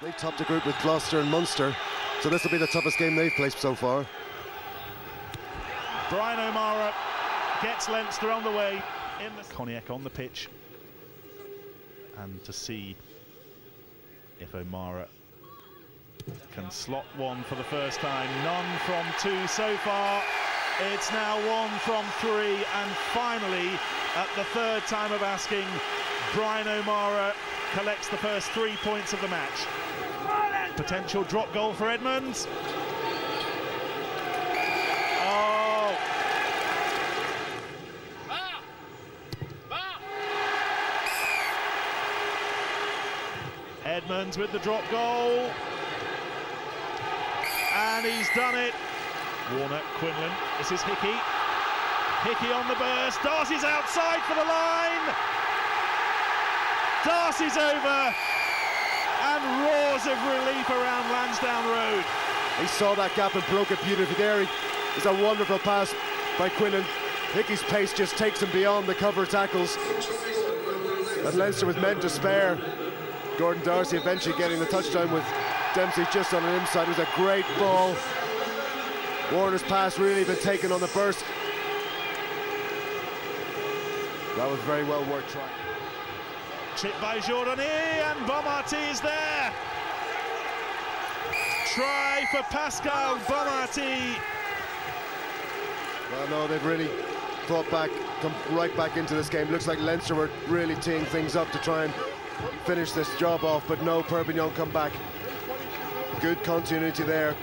They topped the group with Gloucester and Munster, so this will be the toughest game they've played so far. Brian O'Meara gets Leinster on the way. In the Cognac on the pitch, and to see if O'Meara can slot one for the first time. None from two so far. It's now one from three, and finally, at the third time of asking, Brian O'Meara collects the first three points of the match. Potential drop goal for Edmonds. Oh. Edmonds with the drop goal. And he's done it. Warner, Quinlan, this is Hickie. Hickie on the burst, D'Arcy's outside for the line. D'Arcy's over and roars of relief around Lansdowne Road. He saw that gap and broke it beautifully there. It's a wonderful pass by Quinlan. Hickie's pace just takes him beyond the cover tackles. And Leinster with men to spare. Gordon D'Arcy eventually getting the touchdown with Dempsey just on an inside. It was a great ball. Warner's pass really been taken on the burst. That was very well worth trying. Chip by Jordani and Bomati is there. Try for Pascal Bomati. Well, no, they've really fought back, come right back into this game. Looks like Leinster were really teeing things up to try and finish this job off, but no, Perpignan come back. Good continuity there.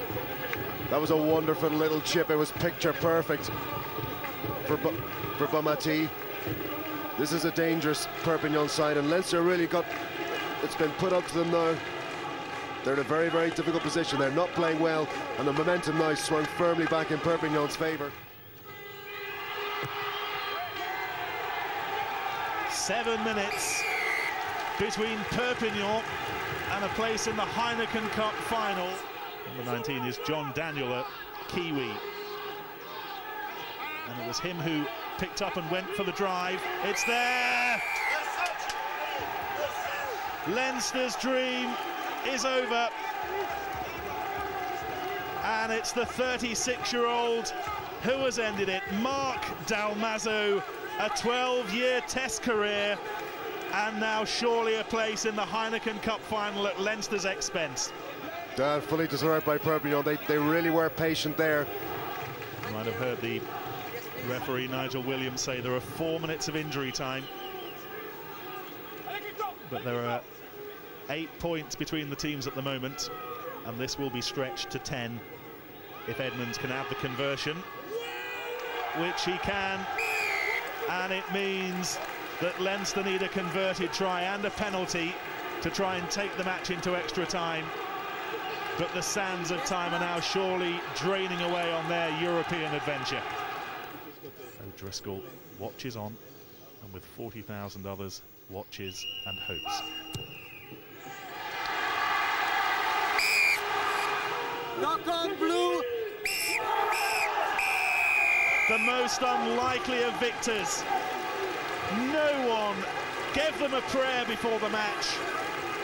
That was a wonderful little chip. It was picture perfect for, for Bomati. This is a dangerous Perpignan side, and Leinster really got, it's been put up to them now. They're in a very, very difficult position. They're not playing well, and the momentum now swung firmly back in Perpignan's favour. Seven minutes between Perpignan and a place in the Heineken Cup final. Number 19 is John Daniel, a Kiwi. And it was him who picked up and went for the drive. It's there! Leinster's dream is over. And it's the 36-year-old who has ended it. Mark Dalmazo, a 12-year test career, and now surely a place in the Heineken Cup final at Leinster's expense. Uh, fully deserved by Perpignan. They, they really were patient there. You might have heard the referee Nigel Williams say there are four minutes of injury time. But there are eight points between the teams at the moment, and this will be stretched to 10 if Edmonds can have the conversion, which he can. And it means that Leinster need a converted try and a penalty to try and take the match into extra time. But the sands of time are now surely draining away on their European adventure. O'Driscoll watches on, and with 40,000 others, watches and hopes. Knock on blue. The most unlikely of victors. No one gave them a prayer before the match.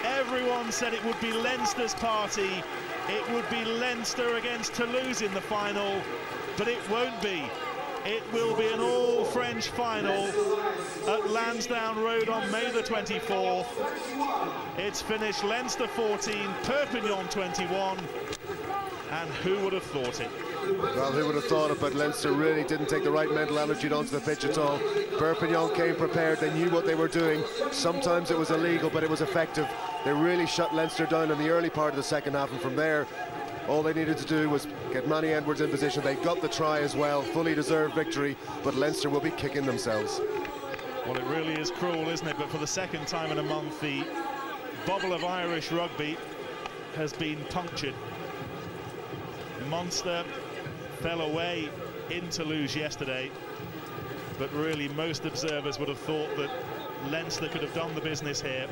Everyone said it would be Leinster's party. It would be Leinster against Toulouse in the final, but it won't be. It will be an all-French final at Lansdowne Road on May the 24th. It's finished Leinster 14, Perpignan 21, and who would have thought it? Well, who would have thought it, but Leinster really didn't take the right mental attitude onto the pitch at all. Perpignan came prepared, they knew what they were doing. Sometimes it was illegal, but it was effective. They really shut Leinster down in the early part of the second half, and from there, all they needed to do was get Manny Edmonds in position. They got the try as well, fully deserved victory, but Leinster will be kicking themselves. Well, it really is cruel, isn't it? But for the second time in a month, the bubble of Irish rugby has been punctured. Munster fell away in Toulouse yesterday, but really most observers would have thought that Leinster could have done the business here